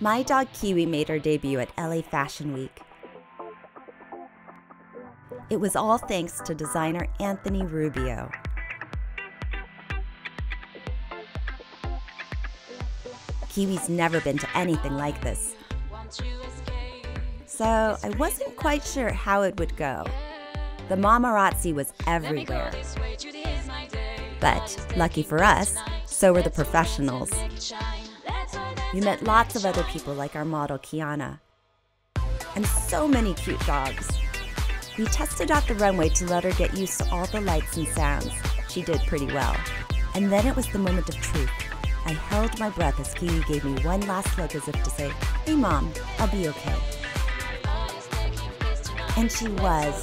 My dog Kiwi made her debut at LA Fashion Week. It was all thanks to designer Anthony Rubio. Kiwi's never been to anything like this. So I wasn't quite sure how it would go. The mamarazzi was everywhere. But lucky for us, so were the professionals. We met lots of other people like our model Kiana. And so many cute dogs. We tested out the runway to let her get used to all the lights and sounds. She did pretty well. And then it was the moment of truth. I held my breath as Kiwi gave me one last look as if to say, Hey mom, I'll be okay. And she was.